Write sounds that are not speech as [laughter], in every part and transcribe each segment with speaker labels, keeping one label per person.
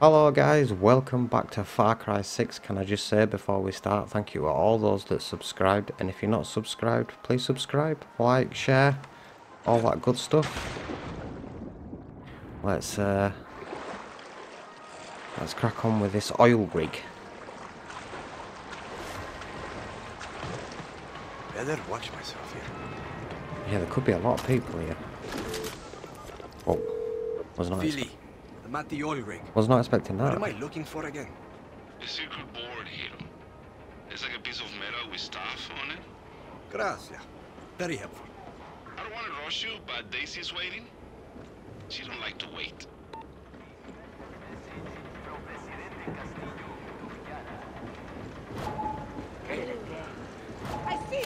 Speaker 1: Hello guys, welcome back to Far Cry 6. Can I just say before we start, thank you to all those that subscribed. And if you're not subscribed, please subscribe, like, share, all that good stuff. Let's uh, let's crack on with this oil rig.
Speaker 2: Better watch myself here.
Speaker 1: Yeah, there could be a lot of people here. Whoa, was not
Speaker 2: I'm at the oil rig.
Speaker 1: was not expecting that.
Speaker 2: What am I looking for again?
Speaker 3: The secret board here. It's like a piece of metal with stuff on it.
Speaker 2: Gracias. Very helpful.
Speaker 3: I don't want to rush you, but Daisy's waiting. She don't like to wait.
Speaker 4: I see.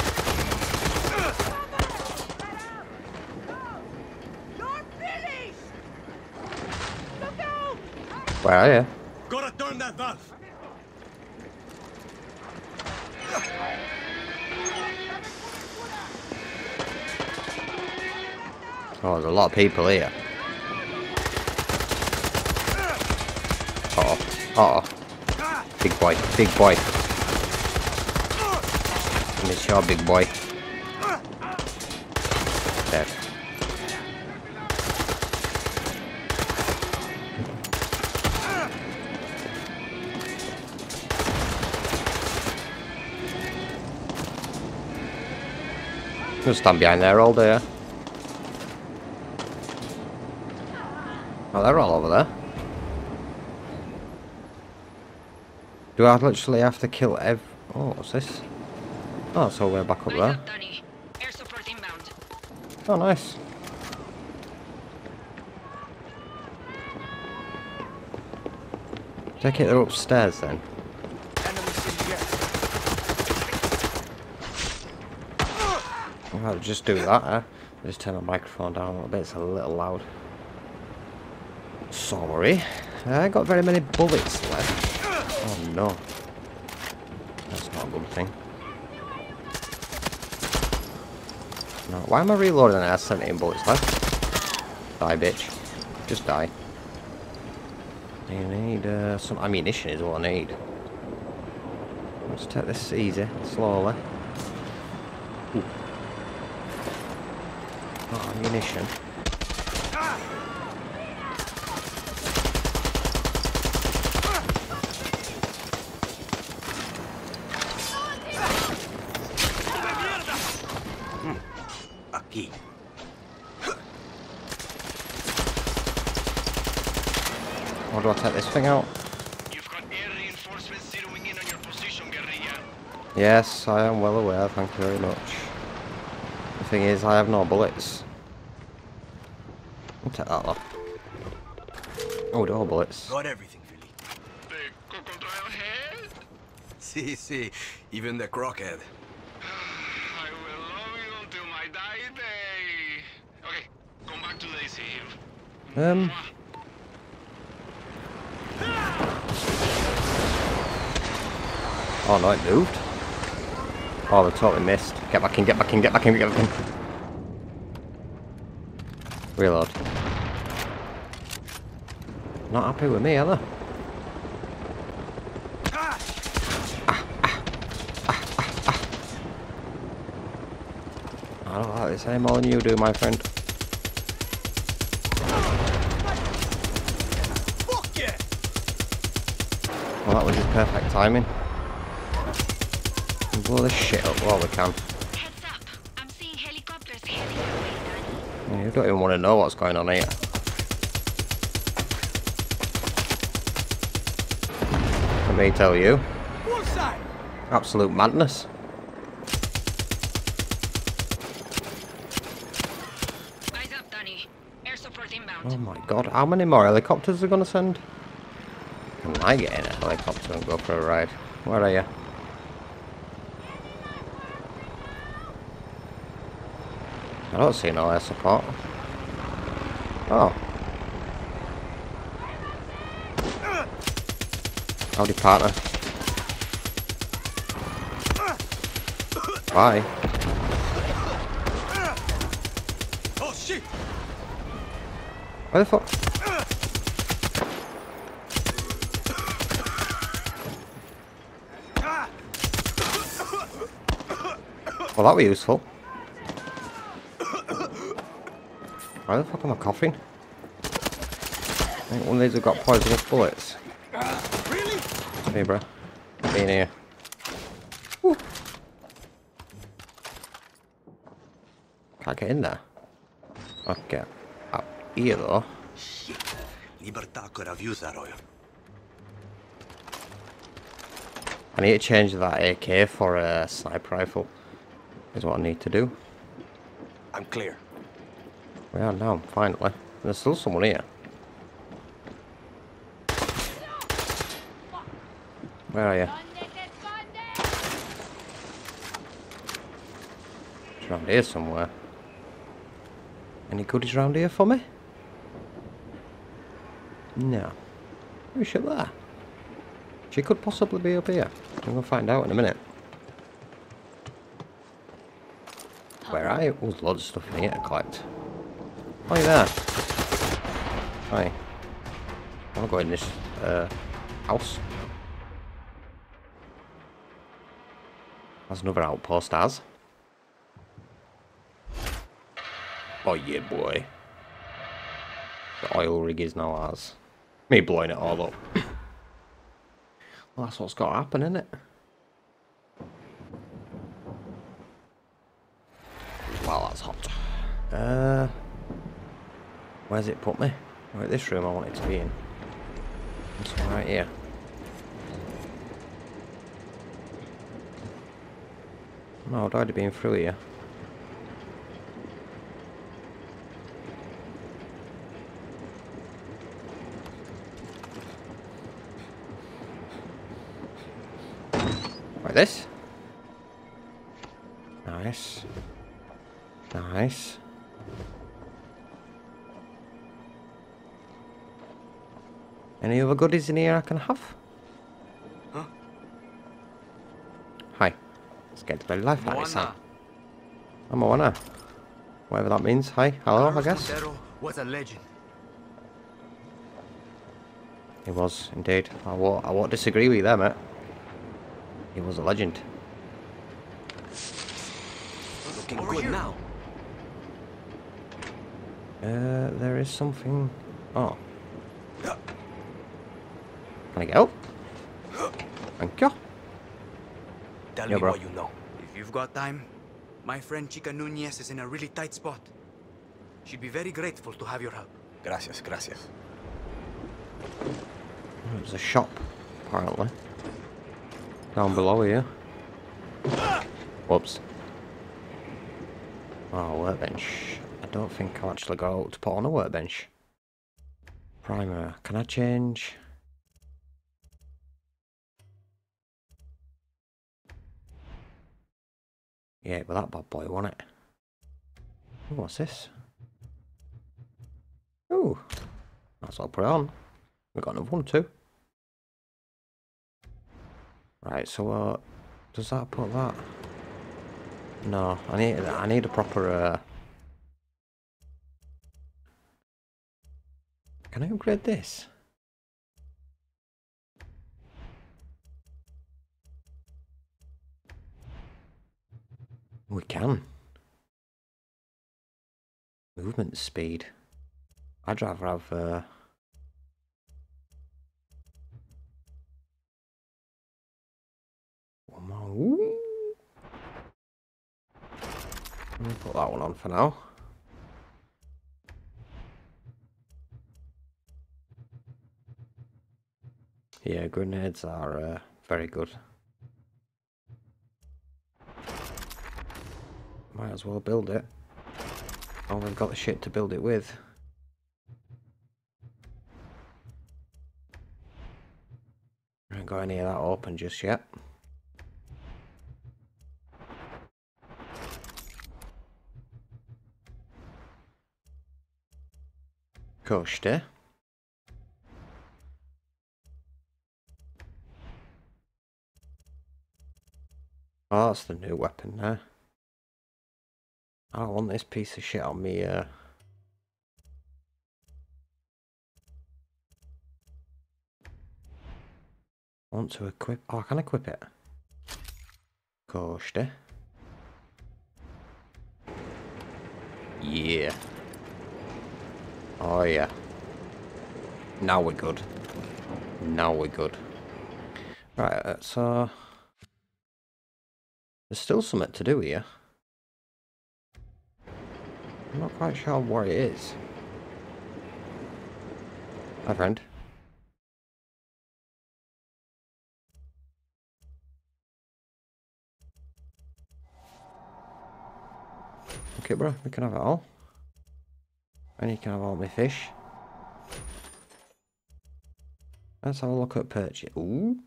Speaker 4: You're finished. Look out!
Speaker 1: Where are you?
Speaker 2: Gotta turn that valve.
Speaker 1: Oh, there's a lot of people here. Uh oh, uh oh. Big boy, big boy. Miss your big boy. Just stand behind there all day. Oh, they're all over there. Do I literally have to kill ev- Oh, what's this? Oh, so we're back up there. Oh, nice. Take it, they're upstairs then.
Speaker 2: Enemies in the air.
Speaker 1: I'll just do that, eh? Just turn the microphone down a little bit, it's a little loud. Sorry. I ain't got very many bullets left. Oh no. That's not a good thing. No, why am I reloading I have 17 bullets left? Die, bitch. Just die. You need uh, some ammunition is what I need. Let's take this easy, slowly. Got ammunition.
Speaker 2: Aquí.
Speaker 1: How do I take this thing out?
Speaker 3: You've got air reinforcements zeroing in on your position, guerrilla.
Speaker 1: Yes, I am well aware, thank you very much. The thing is, I have no bullets. I'll take that off. Oh, no bullets.
Speaker 2: Got everything, Billy.
Speaker 3: The crocodile head? [laughs]
Speaker 2: See, see. Even the crockhead. [sighs]
Speaker 3: I will love you until my dying day. Okay, come back to Daisy.
Speaker 1: Um, oh no, it moved. Oh, they totally missed. Get back in, get back in, get back in, get back in. Reload. Not happy with me, are they? I don't like this any more than you do, my friend.
Speaker 2: Yeah!
Speaker 1: Well, that was just perfect timing. And blow this shit up while we can.
Speaker 5: Heads up. I'm seeing helicopters heading your way, Donnie.
Speaker 1: Yeah, You don't even want to know what's going on here. Let me tell you, absolute madness.
Speaker 5: Eyes up, Donnie. Air support inbound.
Speaker 1: Oh my god, how many more helicopters are going to send? Can I get in a helicopter and go for a ride? Where are you? I don't see no air support. Oh. I'll Howdy, partner. Bye.
Speaker 2: Oh shit!
Speaker 1: Why the fuck? Well, that was useful. Why the fuck am I coughing? I think one of these have got poisonous bullets. Hey, bro. Be in here. Woo. Can't get in there. Okay. Out here, though.
Speaker 2: Shit. Libertad could have used that oil.
Speaker 1: I need to change that AK for a sniper rifle. Is what I need to do.
Speaker 2: I'm clear.
Speaker 1: We are now, finally. There's still someone here. Where are you? It's around here somewhere. Any goodies around here for me? No. Who's she there? She could possibly be up here. I'm gonna find out in a minute. Where are you? Oh, there's loads of stuff in here to collect. Oh, you there? Hi. I'll go in this uh, house. There's another outpost, as. Oh yeah, boy. The oil rig is now ours. Me blowing it all up. [coughs] well, that's what's got to happen, isn't it? Wow, that's hot. Uh, where's it put me? Right, this room I want it to be in. One right here. No, I'd already been through here. Like this. Nice. Nice. Any other goodies in here I can have? Let's get to the life out of this,
Speaker 2: Moana.
Speaker 1: I'm Moana. Whatever that means. Hi. Hello, I guess.
Speaker 2: Montero was a legend.
Speaker 1: He was, indeed. I won't, I won't disagree with you there, mate. He was a legend.
Speaker 2: Looking
Speaker 3: Over
Speaker 2: good
Speaker 3: here.
Speaker 2: now.
Speaker 1: Uh, there is something... Oh. Can I get out? Thank you.
Speaker 2: Tell
Speaker 1: Yeah,
Speaker 2: me
Speaker 1: bro.
Speaker 2: what you know.
Speaker 6: If you've got time, my friend Chica Nunez is in a really tight spot. She'd be very grateful to have your help.
Speaker 2: Gracias, gracias.
Speaker 1: There's a shop, apparently. Down below here. Whoops. Oh, workbench. I don't think I'll actually go out to put on a workbench. Primer. Can I change? But that bad boy, won it? Ooh, what's this? Ooh. That's all put it on. We've got another one too. Right, so uh, does that put that? No, I need I need a proper. Uh... Can I upgrade this? We can. Movement speed. I'd rather have. Uh... One more. Ooh. Put that one on for now. Yeah, grenades are uh, very good. Might as well build it. Oh, we've got the shit to build it with. I haven't got any of that open just yet. Koszty. Oh, that's the new weapon there. I don't want this piece of shit on me, uh... Want to equip... Oh, I can equip it. Koszty. Yeah. Oh yeah. Now we're good. Now we're good. Right, uh, so... There's still something to do here. I'm not quite sure what it is. Hi friend. Okay bro, we can have it all. And you can have all my fish. Let's have a look at purchase. Ooh.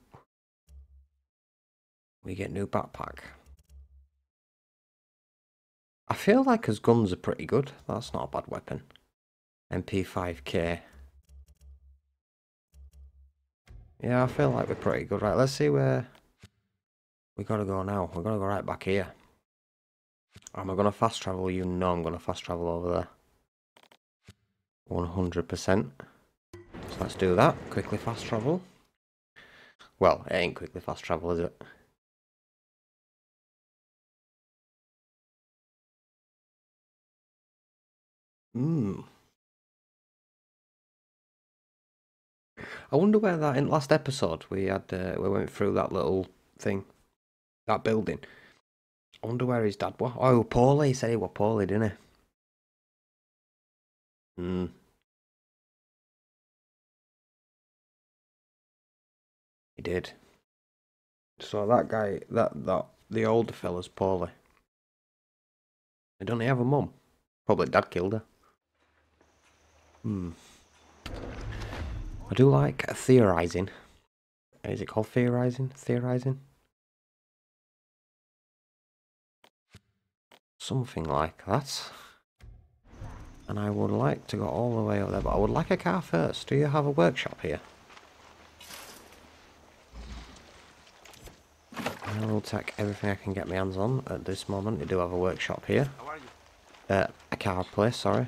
Speaker 1: We get new backpack. I feel like his guns are pretty good. That's not a bad weapon. MP5K. Yeah, I feel like we're pretty good. Right, let's see where we gotta go now. We're gonna go right back here. Am I gonna fast travel? You know I'm gonna fast travel over there. 100%. So let's do that. Quickly fast travel. Well, it ain't quickly fast travel, is it? Hmm. I wonder where that in last episode we had uh, we went through that little thing, that building. I wonder where his dad was. Oh, Paulie. He said he was Paulie, didn't he? Hmm. He did. So that guy, that that the older fella's Paulie. Don't he have a mum? Probably dad killed her. Hmm. I do like theorizing. Is it called theorizing? Theorizing? Something like that. And I would like to go all the way up there, but I would like a car first. Do you have a workshop here? I will take everything I can get my hands on at this moment. We do have a workshop here.
Speaker 2: How are you?
Speaker 1: Uh, a car place, sorry.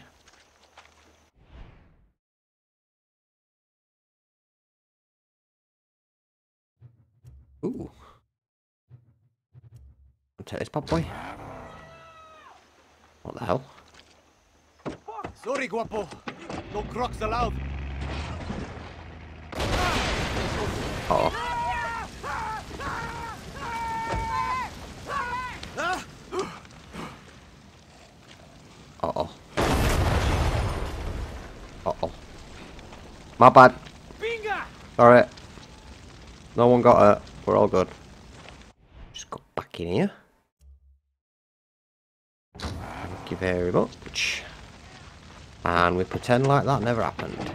Speaker 1: Ooh. I'll take this bad boy. What the hell?
Speaker 2: Sorry, Guapo. No crocs allowed.
Speaker 1: Oh. Oh. Oh. My bad. Alright. No one got hurt. We're all good. Just go back in here. Thank you very much. And we pretend like that never happened.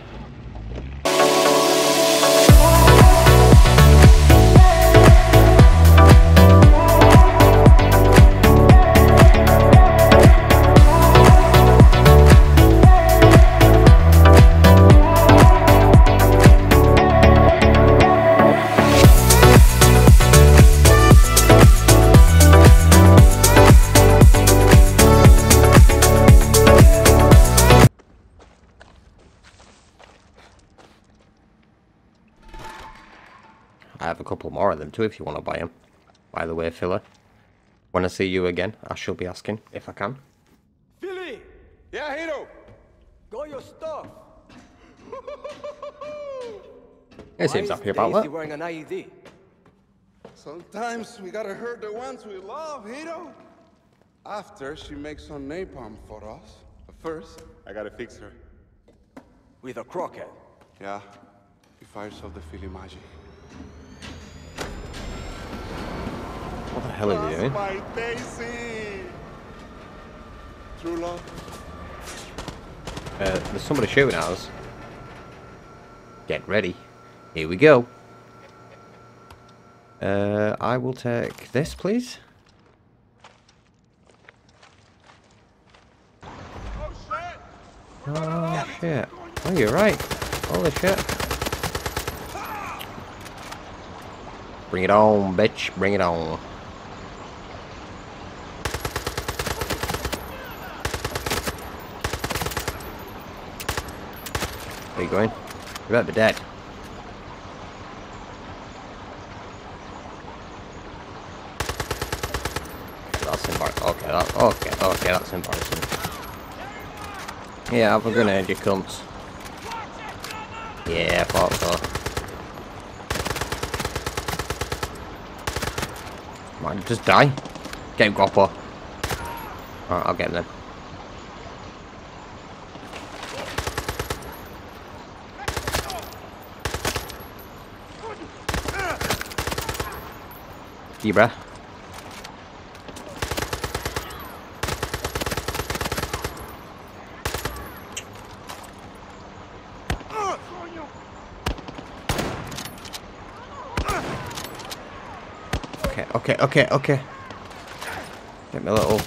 Speaker 1: More of them too if you want to buy them. By the way, Philly, when I see you again, I shall be asking if I can.
Speaker 7: Philly!
Speaker 2: Yeah, Hero.
Speaker 7: Got your stuff.
Speaker 1: He seems
Speaker 7: Why is
Speaker 1: happy about
Speaker 7: Daisy
Speaker 1: that.
Speaker 7: wearing an IED?
Speaker 8: Sometimes we gotta hurt the ones we love, Hito. After she makes some napalm for us. But first, I gotta fix her.
Speaker 7: With a crockhead.
Speaker 8: Yeah, he fires off the Philly magic.
Speaker 1: What the hell are you doing?
Speaker 8: my Daisy! True love.
Speaker 1: Uh, there's somebody shooting at us. Get ready. Here we go. Uh, I will take this, please. Oh shit! Oh, you're right. Holy shit! Bring it on, bitch! Bring it on. Where you going? You better be dead. That's embarrassing. Okay, that, okay, okay, that's embarrassing. Yeah, have a grenade, you cunts. Yeah, I thought so. Come just die. Get him, Goppo. Alright, I'll get him then. Zebra. Okay, okay, okay, okay. Get me a little...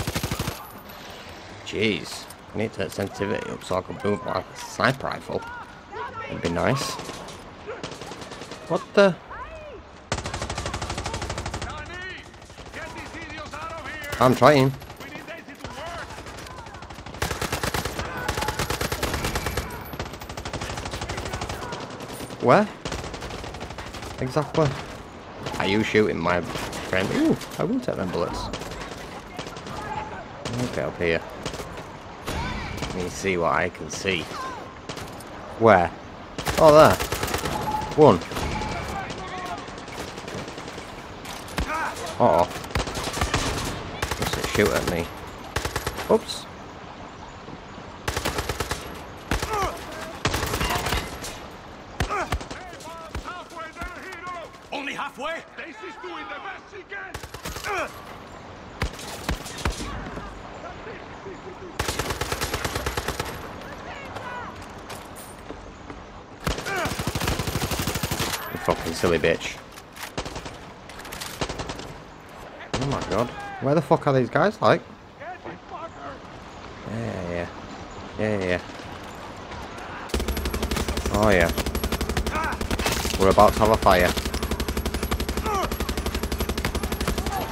Speaker 1: Jeez. I need that sensitivity up so I can boom my sniper rifle. That'd be nice. What the...
Speaker 2: Johnny! Get these idiots out of here!
Speaker 1: I'm trying. Where? Exactly. Are you shooting my friend? Ooh, I will take them bullets. Okay, up here. Let me see what I can see. Where? Oh, there. One. Uh oh. What's it shoot at me? Oops.
Speaker 2: Halfway there, hero! Only halfway? Daisy's doing the best she can!
Speaker 1: Fucking silly bitch. Oh my god. Where the fuck are these guys like? Yeah, yeah. Yeah, yeah. Oh yeah. We're about to have a fire.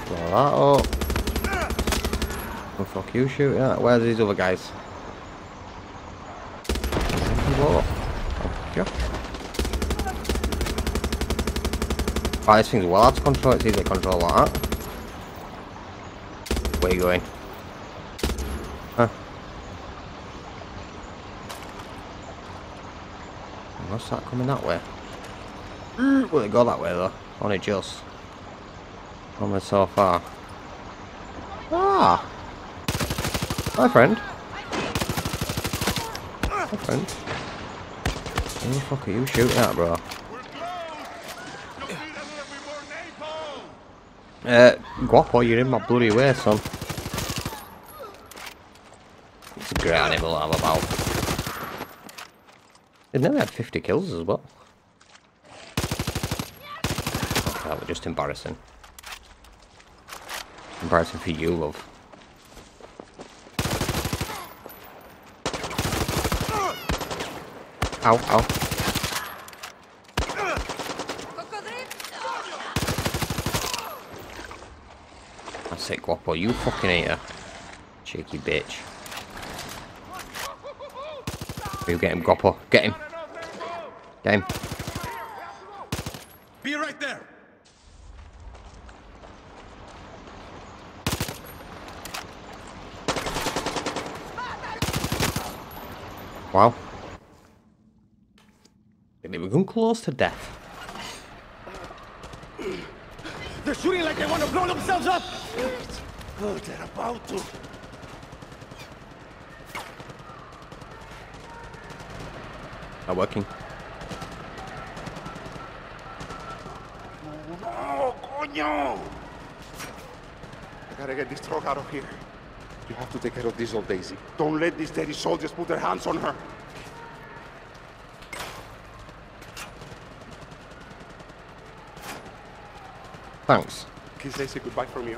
Speaker 1: Blow that up. Oh fuck you shooting at? Where's these other guys? Blow. Oh, this thing's well out of control. It's easy to control that. Where are you going? Huh? What's that coming that way? Will it go that way though? Only just. Only so far. Ah! Hi friend. Hi friend. Who the fuck are you shooting at, bro?
Speaker 2: We're close! Defeat us if we were napalm!
Speaker 1: Uh, Guapo, you're in my bloody way, son. It's a great animal I'm about. They've never had 50 kills as well. That was just embarrassing. Embarrassing for you, love. Ow, ow. That's it, Guapo. You fucking eater. Cheeky bitch. You get him, Guapo. Get him. Get him.
Speaker 2: Be right there!
Speaker 1: Wow. They were going close to death.
Speaker 2: They're shooting like they want to blow themselves up! Oh, they're about to.
Speaker 1: Not working.
Speaker 8: No, coño! I gotta get this truck out of here. You have to take care of this old Daisy. Don't let these dirty soldiers put their hands on her.
Speaker 1: Thanks.
Speaker 8: Kiss Daisy goodbye for me.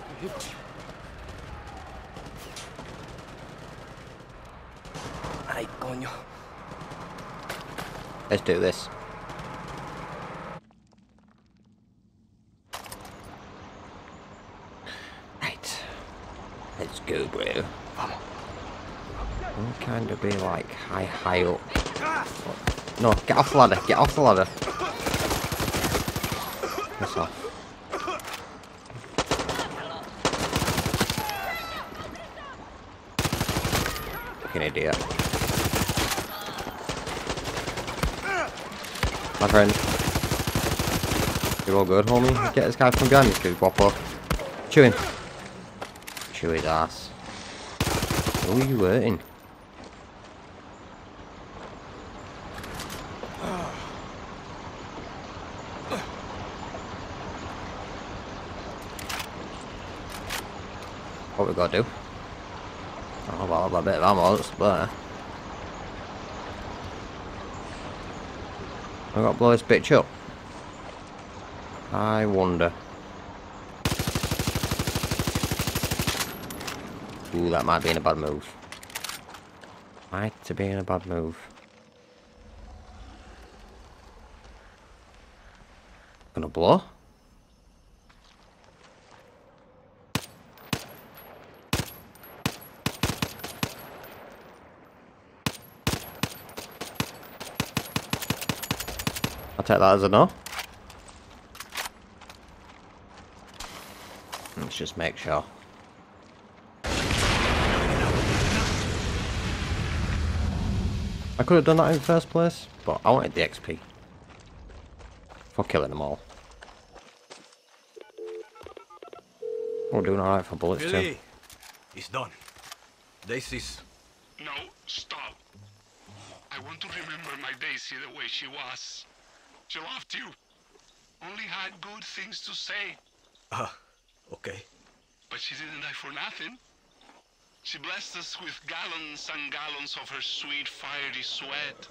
Speaker 6: Ay, coño.
Speaker 1: Let's do this. Right. Let's go, bro. Um, I'm kind of be like high, high up. No, get off the ladder. Get off the ladder. Piss off. Fucking idiot. My friend. You're all good, homie. Get this guy from behind you, dude. Guapo. Chew him. Chew his ass. Who are you hurting? What we gotta do? Oh, well, a bit of ammo. I gotta blow this bitch up. I wonder. Ooh, that might be in a bad move. Might to be in a bad move. Gonna blow? Take that as a no. Let's just make sure. I could have done that in the first place, but I wanted the XP. For killing them all. We're doing alright for bullets too.
Speaker 7: Billy, it's done. Daisy's.
Speaker 3: No, stop. I want to remember my Daisy the way she was. She loved you. Only had good things to say.
Speaker 7: Ah, okay.
Speaker 3: But she didn't die for nothing. She blessed us with gallons and gallons of her sweet, fiery sweat.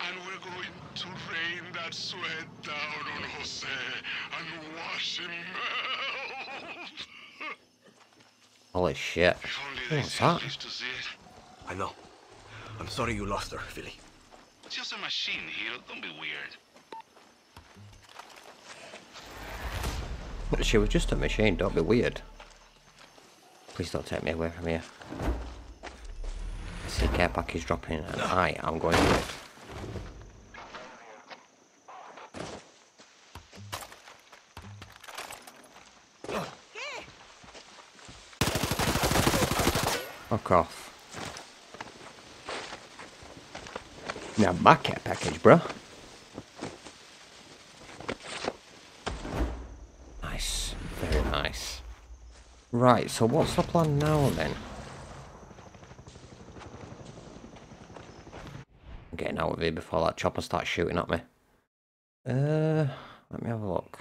Speaker 3: And we're going to rain that sweat down on Jose and watch him out.
Speaker 1: Holy shit.
Speaker 3: if only
Speaker 1: What's that?
Speaker 3: to see it.
Speaker 7: I know. I'm sorry you lost her, Philly.
Speaker 3: It's just a machine here. Don't be weird.
Speaker 1: But she was just a machine, don't be weird. Please don't take me away from here. See care package dropping and I am going it. Fuck off. Now my care package, bro. Nice. Very nice. Right, so what's the plan now then? I'm getting out of here before that chopper starts shooting at me. Uh, let me have a look.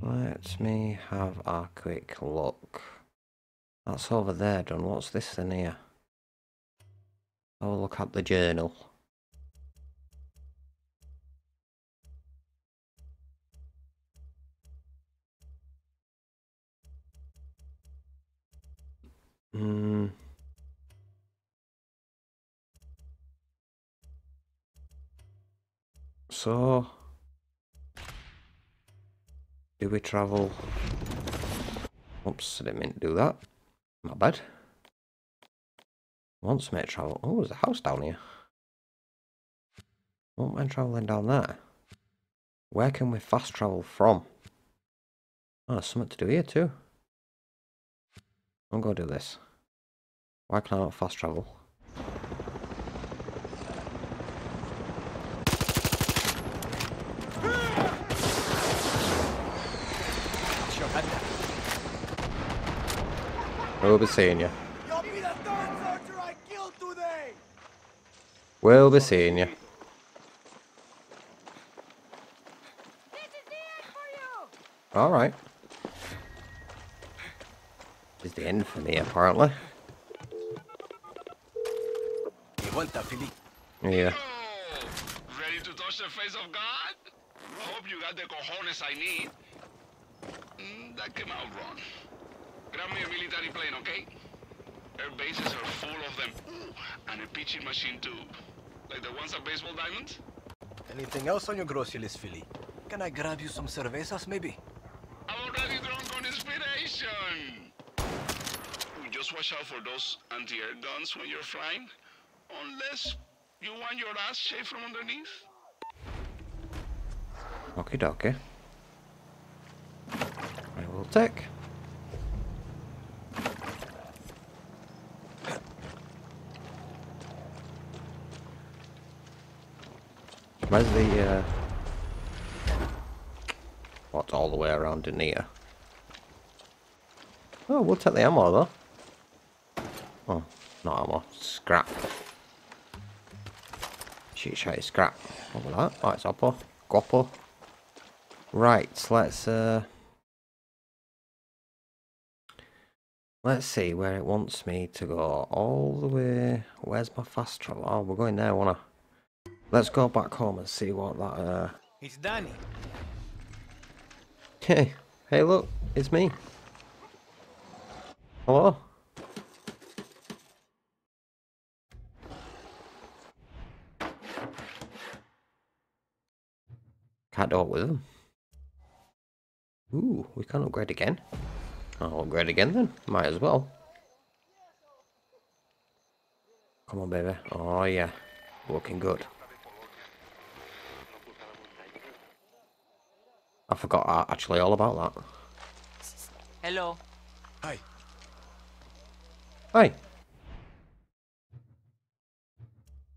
Speaker 1: Let me have a quick look. That's over there done. What's this in here? A look at the journal. Hmm. So, do we travel? Oops, I didn't mean to do that. My bad. Once made travel. Oh, there's a house down here. Won't mind travelling down there. Where can we fast travel from? Oh, there's something to do here too. I'm gonna do this. Why can I not fast travel? We'll be seeing you.
Speaker 4: You'll be the third soldier I killed today!
Speaker 1: We'll be seeing you.
Speaker 4: You!
Speaker 1: Alright. This is the end for me, apparently.
Speaker 7: You want that, Philly?
Speaker 1: Yeah.
Speaker 3: Ready to touch the face of God? I hope you got the cojones I need. Mm, that came out wrong. Grab me a military plane, okay? Air bases are full of them. Ooh, and a pitching machine too. Like the ones at Baseball Diamonds?
Speaker 7: Anything else on your grocery list, Philly? Can I grab you some cervezas, maybe?
Speaker 3: I'm already drunk on inspiration! Just watch out for those anti-air guns when you're flying. Unless you want your ass shaved from underneath.
Speaker 1: Okie dokie. I will take. Where's the, uh... What's all the way around in here? Oh, we'll take the ammo, though. Oh, not ammo. Scrap. Shoot, shite, scrap. What was that? Oh, it's Oppo. Guapo. Right, let's, uh... Let's see where it wants me to go. All the way... Where's my fast travel? Oh, we're going there, wanna... Let's go back home and see what that, uh...
Speaker 6: It's Danny.
Speaker 1: Hey, hey look, it's me. Hello? Can't do with them. Ooh, we can upgrade again. I'll upgrade again then. Might as well. Come on, baby. Oh, yeah. Looking good. I forgot uh, actually all about that.
Speaker 6: Hello.
Speaker 7: Hi.
Speaker 1: Hi.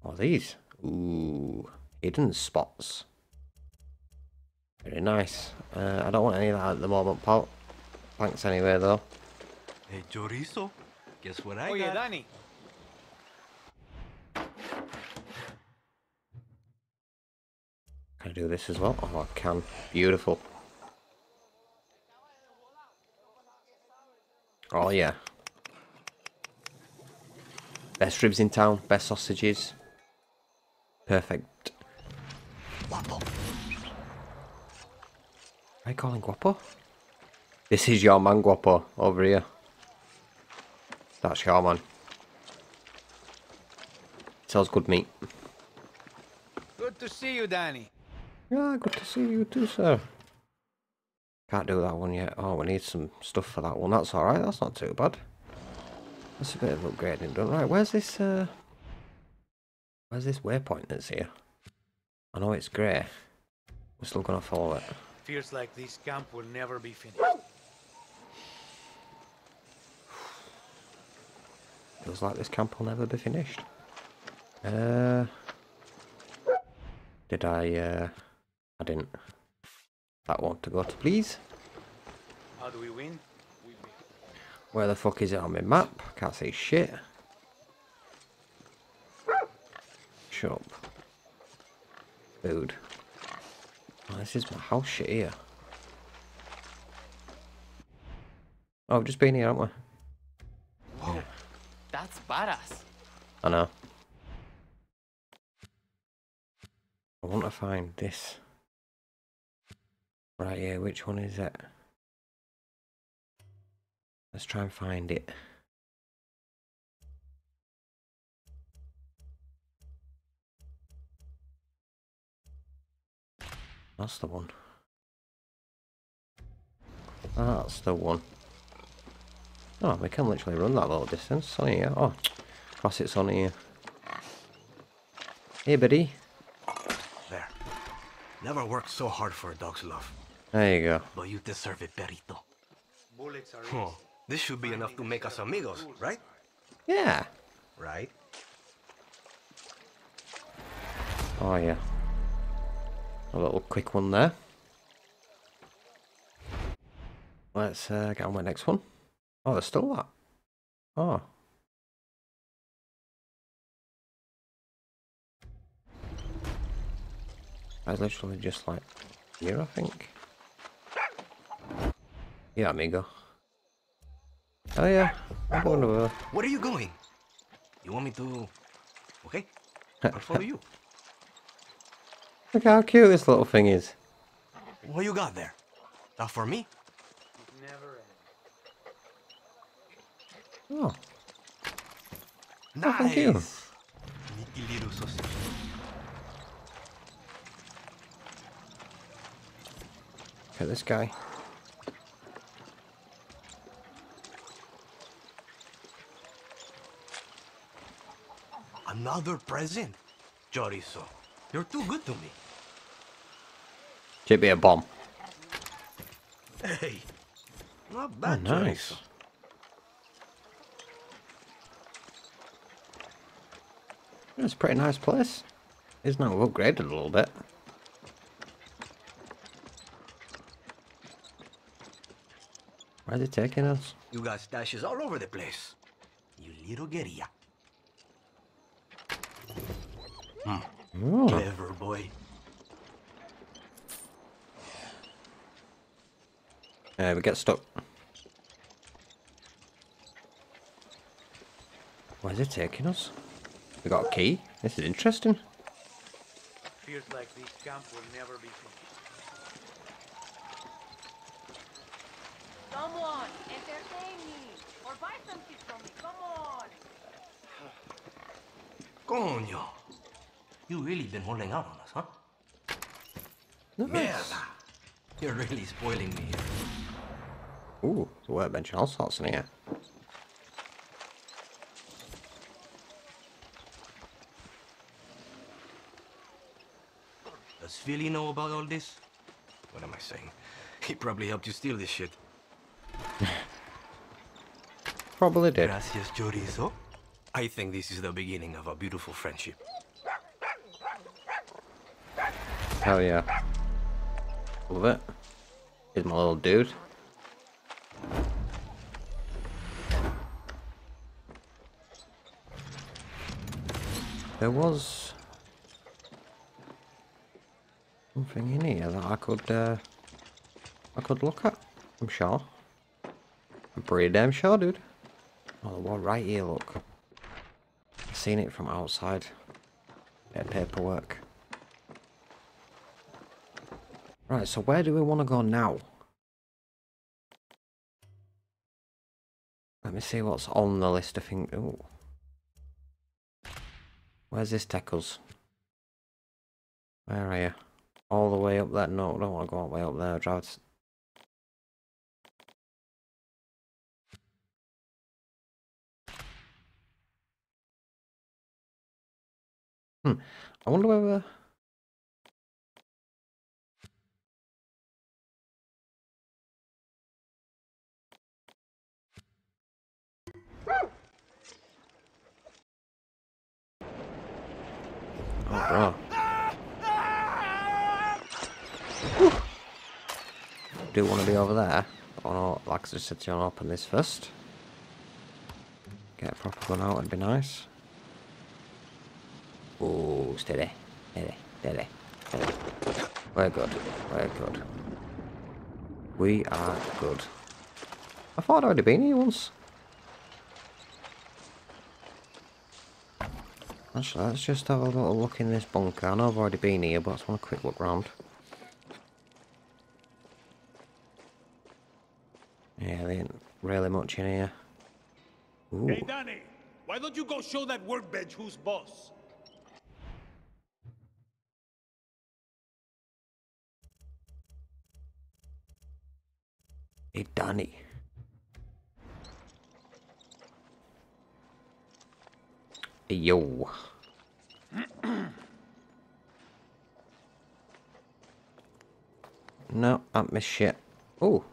Speaker 1: Oh, these. Ooh, hidden spots. Very nice. Uh, I don't want any of that at the moment, pal. Thanks anyway, though.
Speaker 7: Hey, chorizo. Guess what I
Speaker 6: Oh,
Speaker 7: got?
Speaker 6: yeah, Danny.
Speaker 1: Can I do this as well? Oh, I can. Beautiful. Oh, yeah. Best ribs in town, best sausages. Perfect.
Speaker 7: Guapo.
Speaker 1: Calling Guapo? This is your man, Guapo, over here. That's your man. Sells good meat.
Speaker 6: Good to see you, Danny.
Speaker 1: Yeah, good to see you too, sir. Can't do that one yet. Oh, we need some stuff for that one. That's alright, that's not too bad. That's a bit of upgrading done. Right, where's this, uh... Where's this waypoint that's here? I know it's grey. We're still gonna follow it.
Speaker 6: Feels like this camp will never be finished.
Speaker 1: Feels like this camp will never be finished. Uh... Did I, uh... I didn't. That one to go to, please.
Speaker 6: How do we win? We win.
Speaker 1: Where the fuck is it on my map? Can't see shit. Shut up. Food. Oh, this is my house shit here. Oh, we've just been here, haven't we?
Speaker 9: Whoa, that's badass.
Speaker 1: I know. I want to find this. Right here, which one is it? Let's try and find it. That's the one. That's the one. Oh, we can literally run that little distance. It's on here. Oh, cross it's on here. Hey, buddy.
Speaker 7: There. Never worked so hard for a dog's love.
Speaker 1: There you go.
Speaker 7: But you deserve it, perrito.
Speaker 6: Bullets are
Speaker 7: Oh, this should be enough to make us amigos, right?
Speaker 1: Yeah.
Speaker 7: Right?
Speaker 1: Oh, yeah. A little quick one there. Let's uh, get on with the next one. Oh, there's still that. Oh. I was literally just like here, I think. Yeah, amigo. Oh yeah, I'm going to. Uh,
Speaker 7: Where are you going? You want me to... Okay, I'll follow you. [laughs]
Speaker 1: look how cute this little thing is.
Speaker 7: What you got there? Not for me?
Speaker 1: Oh,
Speaker 7: Nice!
Speaker 1: thank you.
Speaker 7: Sneaky little sausage.
Speaker 1: look at this guy.
Speaker 7: Another present? Chorizo, you're too good to me.
Speaker 1: Should be a bomb.
Speaker 7: Hey, not
Speaker 1: Oh,
Speaker 7: bad,
Speaker 1: nice.
Speaker 7: chorizo.
Speaker 1: It's a pretty nice place. is now upgraded a little bit. Where's it taking us?
Speaker 7: You got stashes all over the place. You little guerrilla.
Speaker 1: Oh,
Speaker 7: Clever boy.
Speaker 1: Yeah, we get stuck. Where's it taking us? We got a key? This is interesting.
Speaker 6: Feels like this camp will never be finished.
Speaker 4: Someone, entertain me. Or buy something from me. Come on.
Speaker 7: Coño. You really been holding out on us, huh?
Speaker 1: Nice.
Speaker 7: Mierda. You're really spoiling me here.
Speaker 1: Ooh, the a workbench and all sorts in here.
Speaker 7: Does Philly know about all this? What am I saying? He probably helped you steal this shit. [laughs]
Speaker 1: Probably did.
Speaker 7: Gracias, chorizo. I think this is the beginning of a beautiful friendship.
Speaker 1: Hell yeah. Love it. Here's my little dude. There was something in here that I could uh, I could look at. I'm sure. I'm pretty damn sure, dude. Oh, the one right here. Look. I've seen it from outside. Bit paperwork. Right, so where do we want to go now? Let me see what's on the list of things. Ooh. Where's this tackles? Where are you? All the way up there? No, I don't want to go all the way up there. S- Hmm. I wonder whether. Oh, bro. Do want to be over there. Oh no, like just to you, I'll open this first. Get a proper gun out, it'd be nice. Oh, steady, steady, steady, steady. We're good, we're good. We are good. I thought I'd already been here once. Actually, let's just have a little look in this bunker. I know I've already been here, but I just want a quick look round. Yeah, there ain't really much in here. Ooh.
Speaker 2: Hey, Dani, why don't you go show that workbench who's boss?
Speaker 1: Hey, Dani. Yo. no, I missed shit. Oh,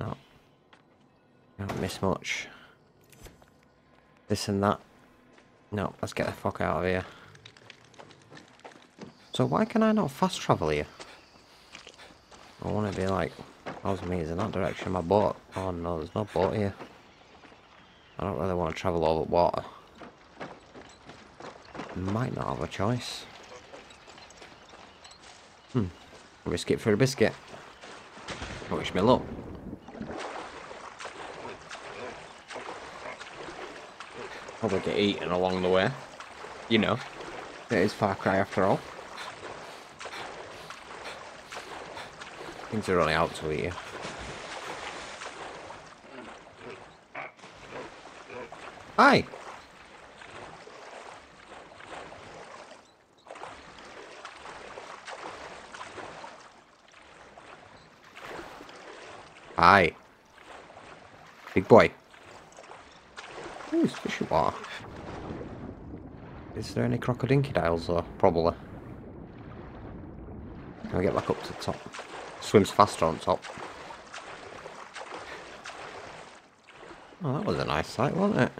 Speaker 1: no. I don't miss much. This and that. No, let's get the fuck out of here. So why can I not fast travel here? I want to be like thousand meters in that direction. My boat. Oh no, there's no boat here. I don't really want to travel over water. Might not have a choice. Hmm. Risk it for a biscuit. Wish me luck. Probably get eaten along the way. You know. It is Far Cry after all. Things are running out to eat you. Hi. Big boy. Ooh, it's fishing water. Is there any crocodinkidiles though? Probably. Can we get back up to the top? Swims faster on top. Oh, that was a nice sight, wasn't it?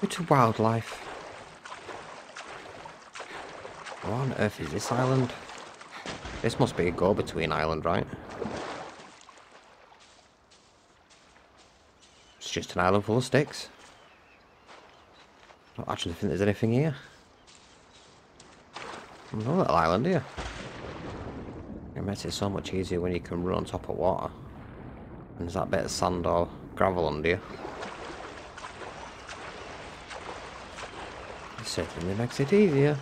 Speaker 1: Bit of wildlife. What on earth is this island? This must be a go-between island, right? It's just an island full of sticks. I don't actually think there's anything here. No little island here. It makes it so much easier when you can run on top of water. And there's that bit of sand or gravel under you. It certainly makes it easier.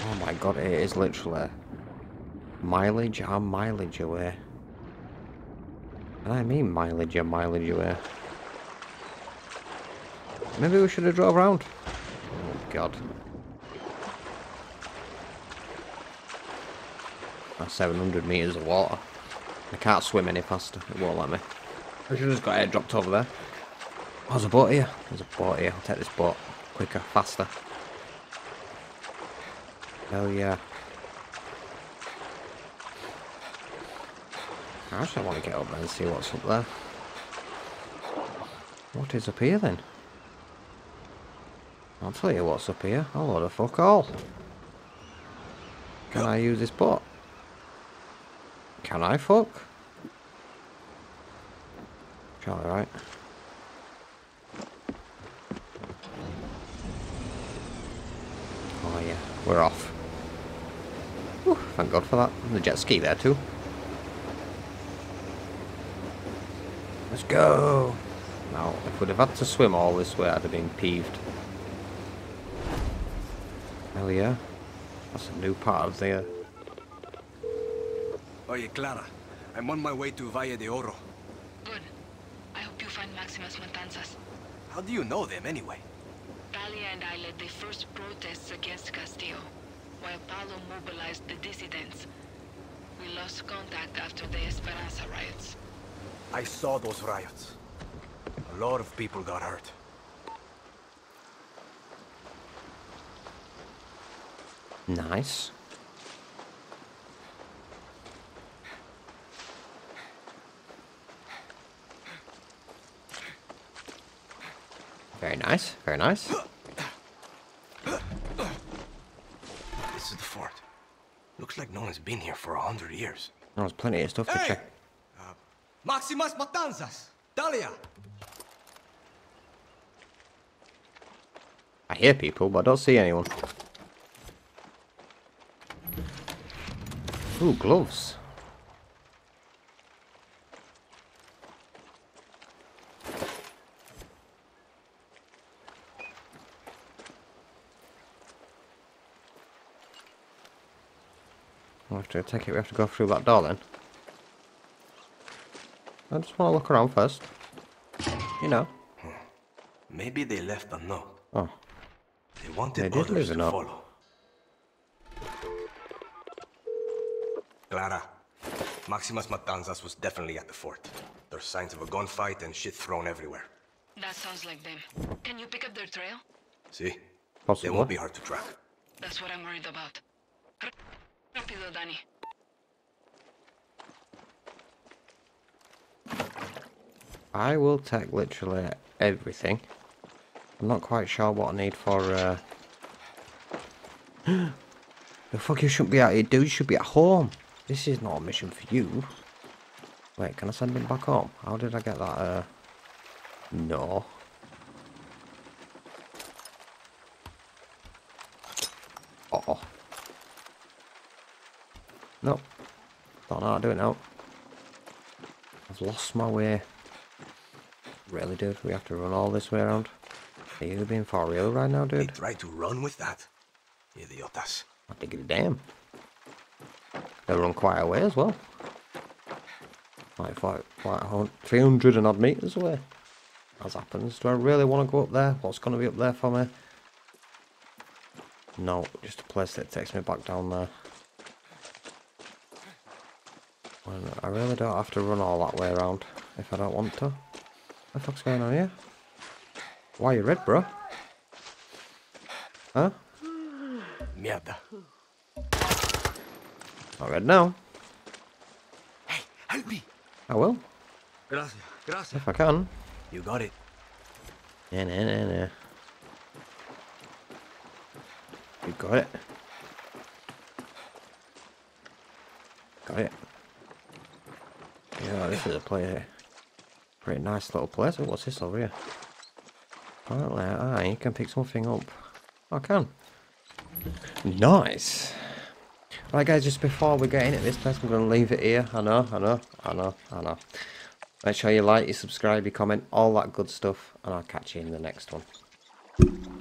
Speaker 1: Oh my god, it is literally mileage and mileage away. I mean mileage and mileage away. Maybe we should have drove around. Oh god. That's 700 metres of water. I can't swim any faster, it won't let me. I should have just got air dropped over there. Oh, there's a boat here. There's a boat here. I'll take this boat. Quicker, faster. Hell yeah. I actually want to get up there and see what's up there. What is up here then? I'll tell you what's up here. A lot of fuck all. Can I use this boat? Can I fuck? Charlie, right? Oh yeah, we're off. Whew, thank God for that. The jet ski there too. Let's go! Now, if we'd have had to swim all this way, I'd have been peeved. Hell yeah. That's a new part of the...
Speaker 7: Oye, Clara. I'm on my way to Valle de Oro.
Speaker 5: Good. I hope you find Máximas Matanzas.
Speaker 7: How do you know them anyway?
Speaker 5: Talia and I led the first protests against Castillo, while Paolo mobilized the dissidents. We lost contact after the Esperanza riots.
Speaker 7: I saw those riots. A lot of people got hurt.
Speaker 1: Nice. Very nice, very nice.
Speaker 7: This is the fort. Looks like no one's been here for a hundred years.
Speaker 1: There's plenty of stuff to
Speaker 6: Hey!
Speaker 1: check.
Speaker 6: Máximas Matanzas! Talia!
Speaker 1: I hear people, but I don't see anyone. Ooh, gloves. We have to take it. We have to go through that door then. I just want to look around first. You know.
Speaker 7: Maybe they left a note.
Speaker 1: Oh,
Speaker 7: They wanted
Speaker 1: They did
Speaker 7: others
Speaker 1: leave a
Speaker 7: to
Speaker 1: note.
Speaker 7: follow. Clara, Máximas Matanzas was definitely at the fort. There's signs of a gunfight and shit thrown everywhere.
Speaker 5: That sounds like them. Can you pick up their trail?
Speaker 7: See? They
Speaker 1: possibly.
Speaker 7: won't be hard to track.
Speaker 5: That's what I'm worried about. Rápido, Dani.
Speaker 1: I will take literally everything. I'm not quite sure what I need for, uh... [gasps] the fuck you shouldn't be out here, dude. You should be at home. This is not a mission for you. Wait, can I send him back home? How did I get that, uh... No. Uh oh. Nope. Don't know how to do it now. I've lost my way. Really, dude? We have to run all this way around? Are you being for real right now, dude?
Speaker 7: They tried to run with that. Idiotas.
Speaker 1: I think it's a damn. They run quite a way as well. Like, like 300 and odd metres away. As happens. Do I really want to go up there? What's going to be up there for me? No, just a place that takes me back down there. I really don't have to run all that way around if I don't want to. What the fuck's going on here? Why are you red, bro? Huh?
Speaker 7: Mierda.
Speaker 1: Not red now.
Speaker 7: Hey, help me.
Speaker 1: I will,
Speaker 6: Gracias, gracias.
Speaker 1: if I can.
Speaker 7: You got it.
Speaker 1: Nah, nah, nah, nah. We got it. Got it. Yeah, this is a place. Pretty nice little place. Oh, what's this over here? Apparently, ah, you can pick something up. I can. Nice. Right, guys, just before we get into this place, I'm going to leave it here. I know, I know, I know, I know. Make sure you like, you subscribe, you comment, all that good stuff, and I'll catch you in the next one.